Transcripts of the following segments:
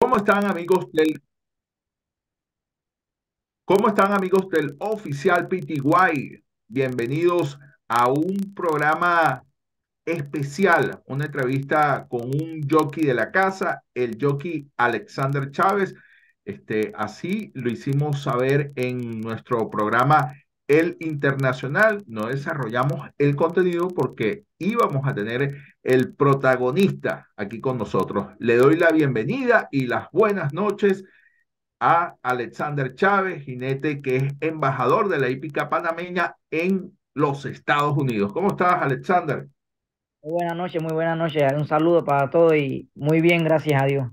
¿Cómo están amigos del ¿Cómo están amigos del oficial PTY? Bienvenidos a un programa especial, una entrevista con un jockey de la casa, el jockey Alexander Chávez. Este, así lo hicimos saber en nuestro programa El Internacional. No desarrollamos el contenido porque íbamos a tener el protagonista aquí con nosotros. Le doy la bienvenida y las buenas noches a Alexander Chávez, jinete que es embajador de la hípica panameña en los Estados Unidos. ¿Cómo estás, Alexander? Muy buenas noches, muy buenas noches. Un saludo para todos y muy bien, gracias a Dios.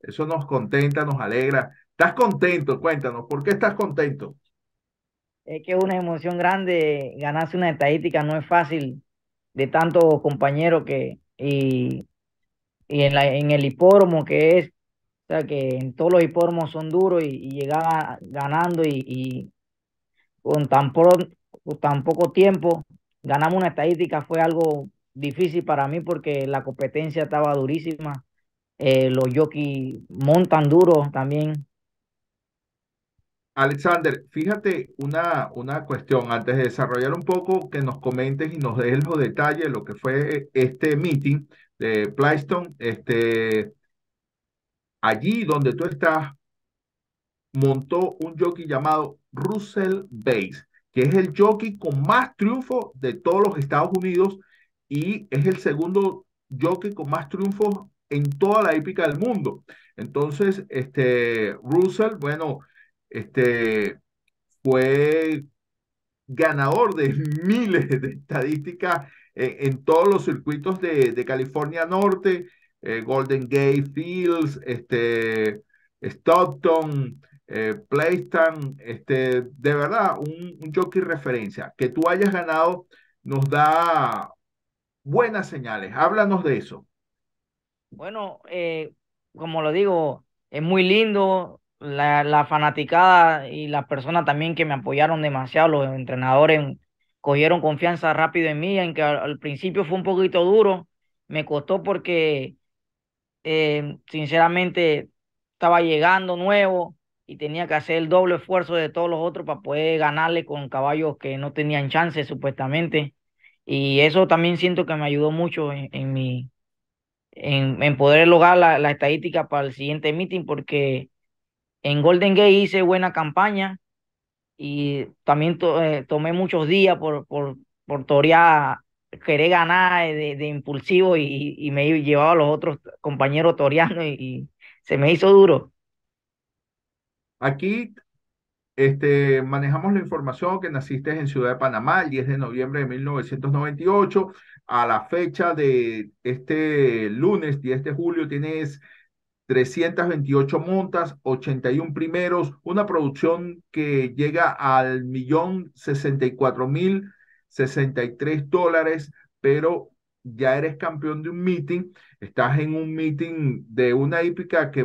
Eso nos contenta, nos alegra. ¿Estás contento? Cuéntanos, ¿por qué estás contento? Es que es una emoción grande, ganarse una estadística no es fácil de tantos compañeros que, y, y en, la, en el hipódromo que es, o sea que en todos los hipódromos son duros y, y ganando y, y con tan, pro, con tan poco tiempo ganamos una estadística fue algo difícil para mí porque la competencia estaba durísima. Eh, los jockeys montan duro también. Alexander, fíjate una, una cuestión antes de desarrollar un poco, que nos comentes y nos des los detalles de lo que fue este meeting de Plyston. Este, allí donde tú estás, montó un jockey llamado Russell Base que es el jockey con más triunfos de todos los Estados Unidos y es el segundo jockey con más triunfos en toda la épica del mundo. Entonces, este, Russell, bueno, este, fue ganador de miles de estadísticas en, todos los circuitos de, de California Norte, eh, Golden Gate Fields, este, Stockton, eh, este, de verdad, un, un jockey referencia. Que tú hayas ganado nos da buenas señales. Háblanos de eso. Bueno, eh, como lo digo, es muy lindo. La, la, fanaticada y las personas también que me apoyaron demasiado, los entrenadores cogieron confianza rápido en mí, en que al, principio fue un poquito duro, me costó porque eh, sinceramente estaba llegando nuevo, y tenía que hacer el doble esfuerzo de todos los otros para poder ganarle con caballos que no tenían chance supuestamente. Y eso también siento que me ayudó mucho en, en mi, en, en, poder lograr la, la, estadística para el siguiente meeting, porque en Golden Gate hice buena campaña y también to, eh, tomé muchos días por, por, por torear, querer ganar de, de impulsivo y, y, me llevaba a los otros compañeros toreando y, y se me hizo duro. Aquí este, manejamos la información que naciste en Ciudad de Panamá el 10 de noviembre de 1998. A la fecha de este lunes 10 de julio tienes 328 montas, 81 primeros, una producción que llega al millón 64 mil 63 dólares, pero ya eres campeón de un meeting, estás en un meeting de una hípica que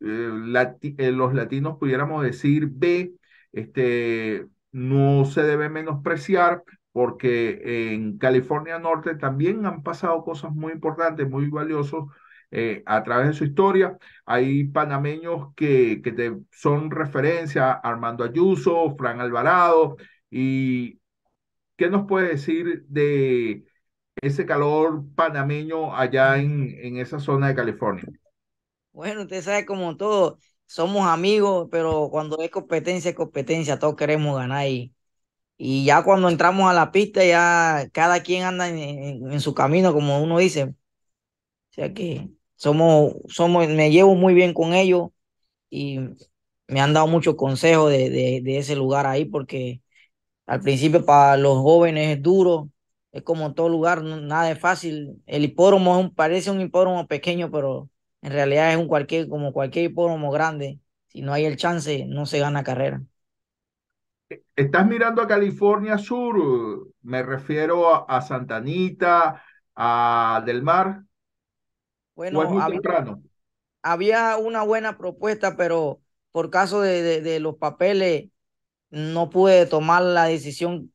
eh, eh, los latinos pudiéramos decir B, este, no se debe menospreciar porque en California Norte también han pasado cosas muy importantes, muy valiosos eh, a través de su historia. Hay panameños que, que te son referencia, Armando Ayuso, Fran Alvarado, y ¿qué nos puede decir de ese calor panameño allá en, en esa zona de California? Bueno, usted sabe como todo, somos amigos, pero cuando es competencia, es competencia, todos queremos ganar y, y ya cuando entramos a la pista, ya cada quien anda en, en, su camino, como uno dice. O sea que somos, somos, me llevo muy bien con ellos y me han dado muchos consejos de, de, de ese lugar ahí, porque al principio para los jóvenes es duro, es como todo lugar, nada es fácil. El hipódromo es un, parece un hipódromo pequeño, pero en realidad es un cualquier, como cualquier hipódromo grande. Si no hay el chance, no se gana carrera. Estás mirando a California Sur, me refiero a, Santa Anita, a Del Mar. Bueno, había, había, una buena propuesta, pero por caso de, de, de, los papeles no pude tomar la decisión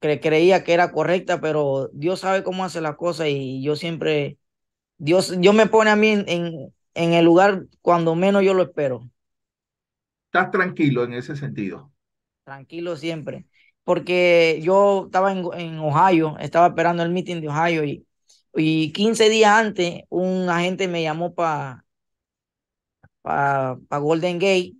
que creía que era correcta, pero Dios sabe cómo hace las cosas y yo siempre Dios, Dios me pone a mí en, en, en el lugar cuando menos yo lo espero. Estás tranquilo en ese sentido. Tranquilo siempre. Porque yo estaba en, en Ohio, estaba esperando el meeting de Ohio y, y 15 días antes un agente me llamó para pa, pa Golden Gate.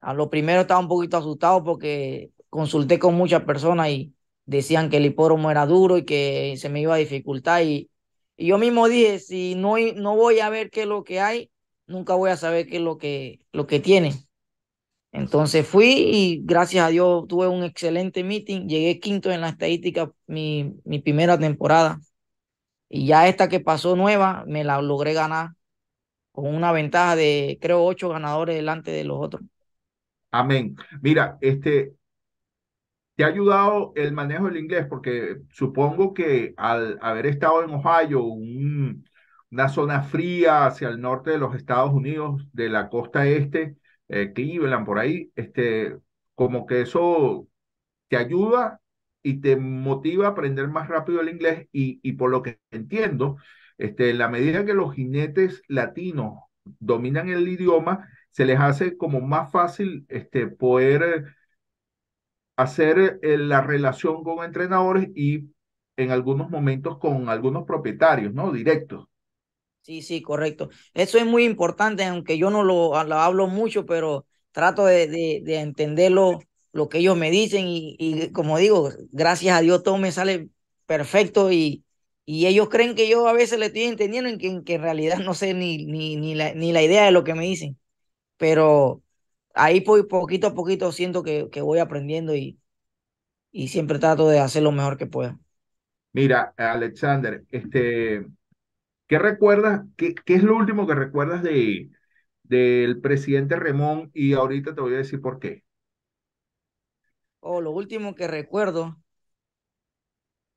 A lo primero estaba un poquito asustado porque consulté con muchas personas y decían que el hipódromo era duro y que se me iba a dificultar. Y, y yo mismo dije, si no, no voy a ver qué es lo que hay, nunca voy a saber qué es lo que, lo que tiene. Entonces fui y gracias a Dios tuve un excelente meeting. Llegué quinto en la estadística mi, mi primera temporada. Y ya esta que pasó nueva, me la logré ganar con una ventaja de, creo, ocho ganadores delante de los otros. Amén. Mira, este, ¿te ha ayudado el manejo del inglés? Porque supongo que al haber estado en Ohio, un, una zona fría hacia el norte de los Estados Unidos, de la costa este, eh, Cleveland, por ahí, este, como que eso te ayuda y te motiva a aprender más rápido el inglés y, y por lo que entiendo, este, en la medida que los jinetes latinos dominan el idioma, se les hace como más fácil este, poder hacer eh, la relación con entrenadores y en algunos momentos con algunos propietarios, ¿no? Directos. Sí, sí, correcto. Eso es muy importante, aunque yo no lo, lo hablo mucho, pero trato de, de entenderlo, lo que ellos me dicen y, y, como digo, gracias a Dios todo me sale perfecto y, y ellos creen que yo a veces le estoy entendiendo en que, en realidad no sé ni, ni, ni, la, ni la idea de lo que me dicen, pero ahí poquito a poquito siento que, que voy aprendiendo y, y siempre trato de hacer lo mejor que pueda. Mira, Alexander, este, ¿qué recuerdas? Qué, qué es lo último que recuerdas de, del presidente Remón? Y ahorita te voy a decir por qué. Oh, lo último que recuerdo,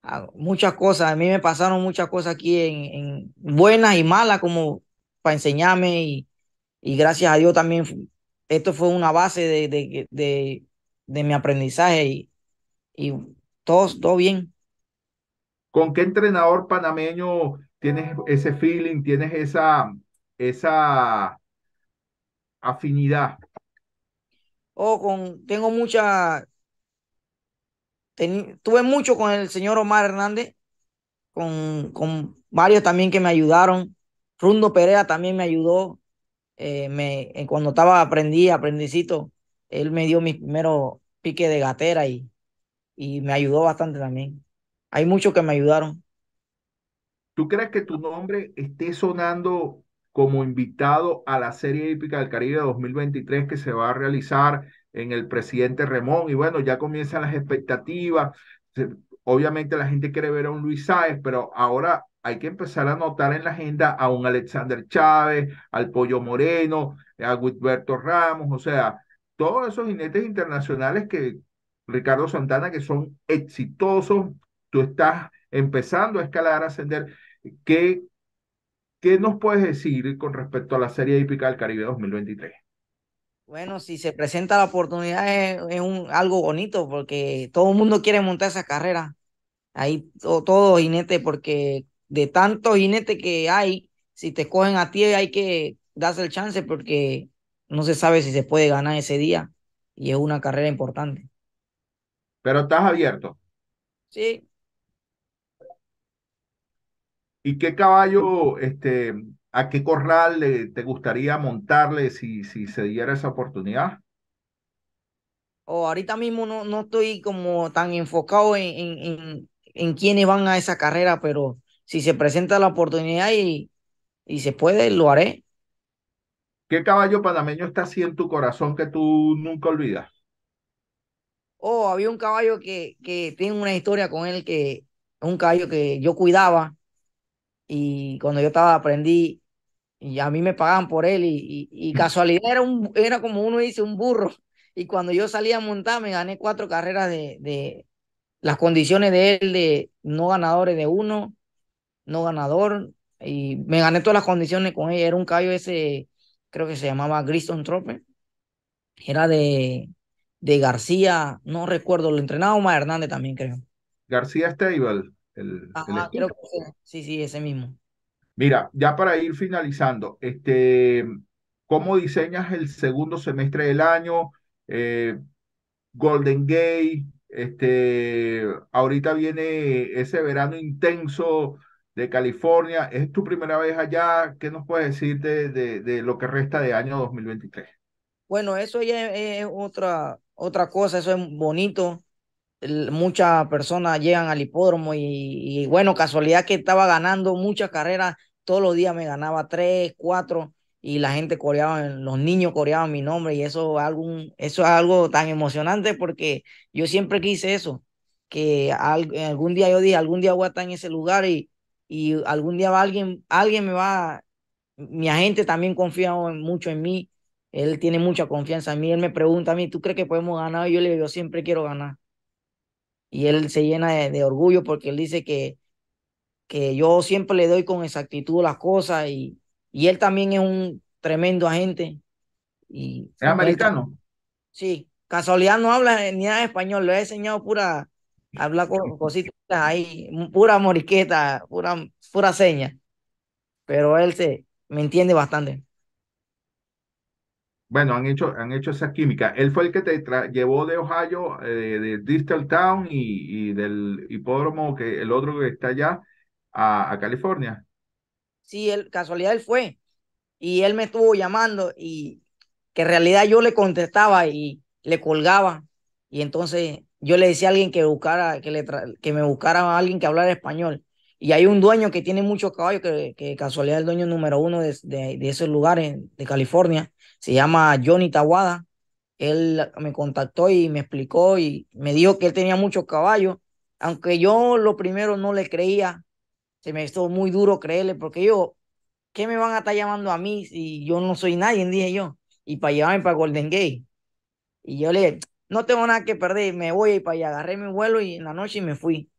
ah, muchas cosas, a mí me pasaron muchas cosas aquí en, en buenas y malas como para enseñarme y, y gracias a Dios también esto fue una base de, de, de, de mi aprendizaje y, y todo, todo bien. ¿Con qué entrenador panameño tienes ese feeling, tienes esa, esa afinidad? Oh, con, tengo mucha, tuve mucho con el señor Omar Hernández, con, con varios también que me ayudaron. Rundo Perea también me ayudó. Eh, me, cuando estaba aprendí, aprendicito, él me dio mi primero pique de gatera y, y me ayudó bastante también. Hay muchos que me ayudaron. ¿Tú crees que tu nombre esté sonando como invitado a la Serie Hípica del Caribe 2023 que se va a realizar en el presidente Remón? Y bueno, ya comienzan las expectativas. Obviamente la gente quiere ver a un Luis Sáez, pero ahora hay que empezar a notar en la agenda a un Alexander Chávez, al Pollo Moreno, a Gilberto Ramos, o sea, todos esos jinetes internacionales que Ricardo Santana, que son exitosos, tú estás empezando a escalar, a ascender. ¿Qué, qué nos puedes decir con respecto a la Serie Hípica del Caribe 2023? Bueno, si se presenta la oportunidad es, es un, algo bonito porque todo el mundo quiere montar esa carrera. Ahí todo, todo jinete, porque de tantos jinetes que hay, si te cogen a ti hay que darse el chance porque no se sabe si se puede ganar ese día y es una carrera importante. Pero estás abierto. Sí. ¿Y qué caballo, este, a qué corral le, te gustaría montarle si, si se diera esa oportunidad? O ahorita mismo no, no estoy como tan enfocado en, en, en, en quiénes van a esa carrera, pero si se presenta la oportunidad y, y se puede, lo haré. ¿Qué caballo panameño está así en tu corazón que tú nunca olvidas? Oh, había un caballo que, que tiene una historia con él que es un caballo que yo cuidaba y cuando yo estaba aprendí y a mí me pagaban por él y, y, y casualidad era, un, era como uno dice un burro y cuando yo salía a montar me gané cuatro carreras de, de las condiciones de él de no ganadores de uno, no ganador y me gané todas las condiciones con él. Era un caballo ese, creo que se llamaba Griston Trope. Era de, de García, no recuerdo, lo entrenaba Omar Hernández también, creo. García Stable. El, Ajá, el creo que sí, sí, ese mismo. Mira, ya para ir finalizando, este, ¿cómo diseñas el segundo semestre del año? Eh, Golden Gate, este, ahorita viene ese verano intenso de California. ¿Es tu primera vez allá? ¿Qué nos puedes decir de, de, de lo que resta de año 2023? Bueno, eso ya es otra, otra cosa, eso es bonito. Muchas personas llegan al hipódromo y, bueno, casualidad que estaba ganando muchas carreras, todos los días me ganaba tres, cuatro y la gente coreaba, los niños coreaban mi nombre y eso, eso es algo tan emocionante porque yo siempre quise eso, que algún día yo dije, algún día voy a estar en ese lugar y, y algún día alguien, alguien me va, mi agente también confía mucho en mí, él tiene mucha confianza en mí, él me pregunta a mí, ¿tú crees que podemos ganar? Y yo le digo, yo siempre quiero ganar. Y él se llena de, de orgullo porque él dice que, que yo siempre le doy con exactitud las cosas y, y él también es un tremendo agente. Y ¿Es americano? Sí, casualidad no habla ni nada de español, le he enseñado pura, habla con cositas ahí, pura moriqueta, pura, pura seña. Pero él se me entiende bastante. Bueno, han hecho, han hecho esa química. Él fue el que te llevó de Ohio, eh, de Distal Town y, y, del hipódromo, que el otro que está allá, a, California sí, él, casualidad él fue. Y él me estuvo llamando y que en realidad yo le contestaba y le colgaba. Y entonces yo le decía a alguien que buscara, que, le que me buscara a alguien que hablara español. Y hay un dueño que tiene muchos caballos, que, que casualidad el dueño número uno de, de, de esos lugares de California. Se llama Johnny Tawada. Él me contactó y me explicó y me dijo que él tenía muchos caballos. Aunque yo lo primero no le creía, se me hizo muy duro creerle, porque yo, ¿qué me van a estar llamando a mí si yo no soy nadie? Dije yo, y para llevarme para Golden Gate. Y yo le no tengo nada que perder, me voy para allá, agarré mi vuelo y en la noche me fui.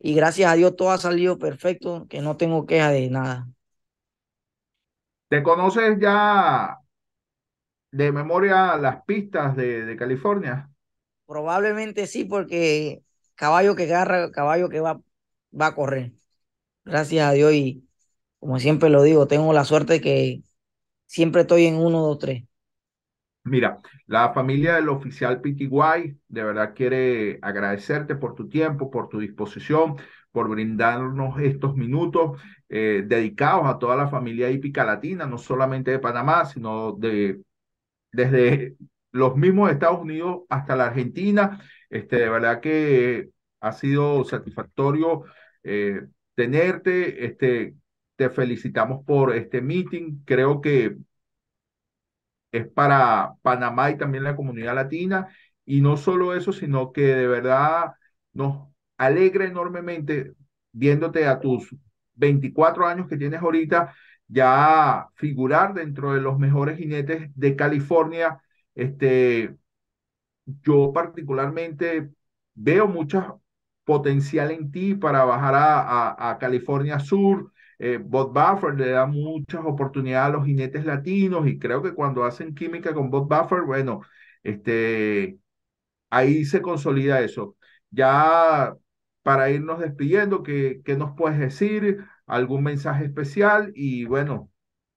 Y gracias a Dios todo ha salido perfecto, que no tengo queja de nada. ¿Te conoces ya de memoria las pistas de, de California? Probablemente sí, porque caballo que agarra, caballo que va, va a correr gracias a Dios y como siempre lo digo, tengo la suerte que siempre estoy en uno, dos, tres. Mira, la familia del oficial PTY de verdad quiere agradecerte por tu tiempo, por tu disposición, por brindarnos estos minutos eh, dedicados a toda la familia hípica latina, no solamente de Panamá, sino de desde los mismos Estados Unidos hasta la Argentina. Este, de verdad que ha sido satisfactorio eh, tenerte. Este, te felicitamos por este meeting. Creo que es para Panamá y también la comunidad latina. Y no solo eso, sino que de verdad nos alegra enormemente viéndote a tus 24 años que tienes ahorita ya figurar dentro de los mejores jinetes de California. Este, yo particularmente veo muchas potencial en ti para bajar a, a, California Sur. Eh, Bob Buffer le da muchas oportunidades a los jinetes latinos y creo que cuando hacen química con Bob Buffer, bueno, este, ahí se consolida eso. Ya para irnos despidiendo, ¿qué, qué nos puedes decir? ¿Algún mensaje especial? Y bueno,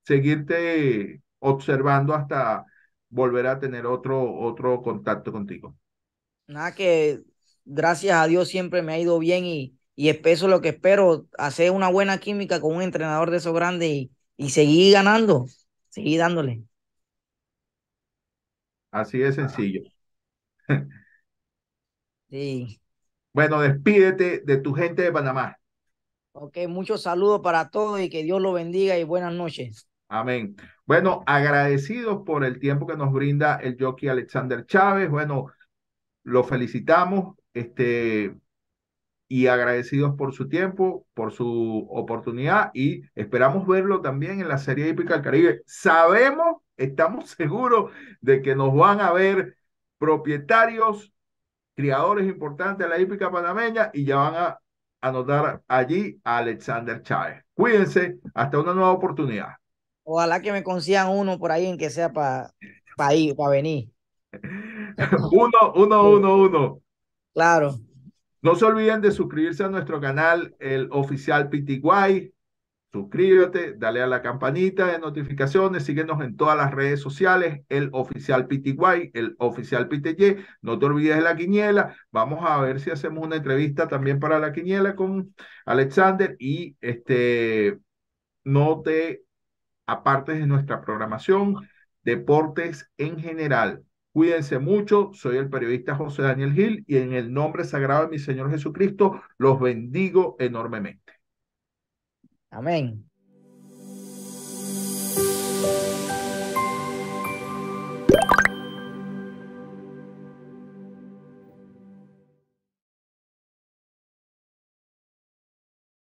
seguirte observando hasta volver a tener otro, otro contacto contigo. Nada, que gracias a Dios siempre me ha ido bien y, y eso lo que espero, hacer una buena química con un entrenador de esos grandes y, y seguir ganando, seguir dándole. Así de sencillo. Sí. Bueno, despídete de tu gente de Panamá. Ok, muchos saludos para todos y que Dios los bendiga y buenas noches. Amén. Bueno, agradecidos por el tiempo que nos brinda el jockey Alexander Chávez. Bueno, lo felicitamos este, y agradecidos por su tiempo, por su oportunidad y esperamos verlo también en la Serie Hípica del Caribe. Sabemos, estamos seguros de que nos van a ver propietarios, criadores importantes de la hípica panameña y ya van a anotar allí a Alexander Chávez. Cuídense, hasta una nueva oportunidad. Ojalá que me consigan uno por ahí en que sea para ir, para venir. uno, uno, uno, uno. Claro. No se olviden de suscribirse a nuestro canal, el oficial PTY. suscríbete, dale a la campanita de notificaciones, síguenos en todas las redes sociales, el oficial PTY, el oficial PTY, no te olvides de la quiniela, vamos a ver si hacemos una entrevista también para la quiniela con Alexander y este, no te apartes de nuestra programación, deportes en general. Cuídense mucho, soy el periodista José Daniel Gil y en el nombre sagrado de mi Señor Jesucristo los bendigo enormemente. Amén.